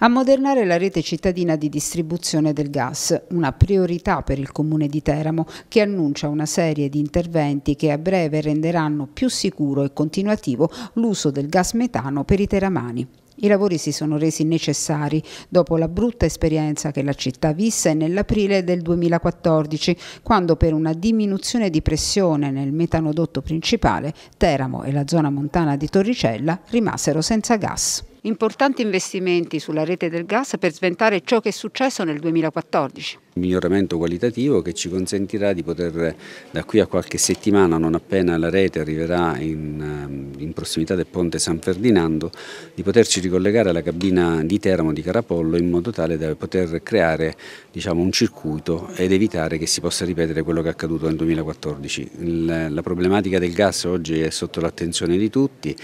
Ammodernare la rete cittadina di distribuzione del gas, una priorità per il Comune di Teramo, che annuncia una serie di interventi che a breve renderanno più sicuro e continuativo l'uso del gas metano per i teramani. I lavori si sono resi necessari dopo la brutta esperienza che la città visse nell'aprile del 2014, quando per una diminuzione di pressione nel metanodotto principale, Teramo e la zona montana di Torricella rimasero senza gas. Importanti investimenti sulla rete del gas per sventare ciò che è successo nel 2014 miglioramento qualitativo che ci consentirà di poter da qui a qualche settimana, non appena la rete arriverà in, ehm, in prossimità del ponte San Ferdinando, di poterci ricollegare alla cabina di Teramo di Carapollo in modo tale da poter creare diciamo, un circuito ed evitare che si possa ripetere quello che è accaduto nel 2014. Il, la problematica del gas oggi è sotto l'attenzione di tutti,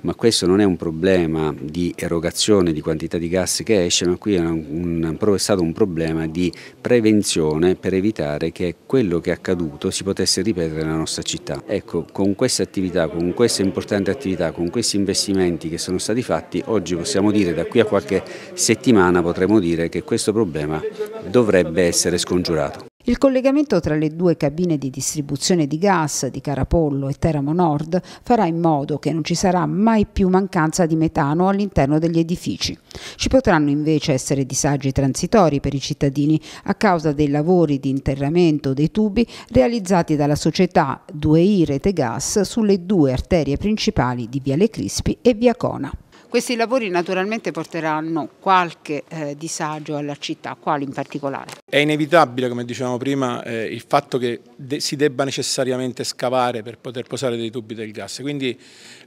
ma questo non è un problema di erogazione di quantità di gas che esce, ma qui è, un, è stato un problema di prevenzione prevenzione per evitare che quello che è accaduto si potesse ripetere nella nostra città. Ecco, con queste attività, con queste importanti attività, con questi investimenti che sono stati fatti, oggi possiamo dire, da qui a qualche settimana potremo dire che questo problema dovrebbe essere scongiurato. Il collegamento tra le due cabine di distribuzione di gas di Carapollo e Teramo Nord farà in modo che non ci sarà mai più mancanza di metano all'interno degli edifici. Ci potranno invece essere disagi transitori per i cittadini a causa dei lavori di interramento dei tubi realizzati dalla società 2i Rete Gas sulle due arterie principali di Viale Crispi e Via Cona. Questi lavori naturalmente porteranno qualche eh, disagio alla città, quali in particolare? È inevitabile, come dicevamo prima, eh, il fatto che de si debba necessariamente scavare per poter posare dei tubi del gas, quindi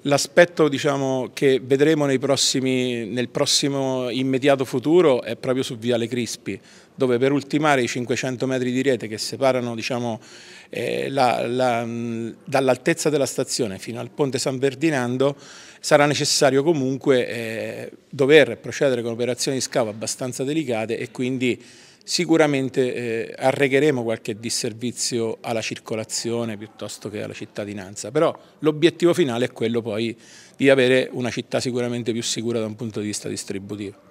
l'aspetto diciamo, che vedremo prossimi, nel prossimo immediato futuro è proprio su Viale Crispi, dove per ultimare i 500 metri di rete che separano diciamo, eh, dall'altezza della stazione fino al ponte San Ferdinando sarà necessario comunque eh, dover procedere con operazioni di scavo abbastanza delicate e quindi sicuramente eh, arregheremo qualche disservizio alla circolazione piuttosto che alla cittadinanza, però l'obiettivo finale è quello poi di avere una città sicuramente più sicura da un punto di vista distributivo.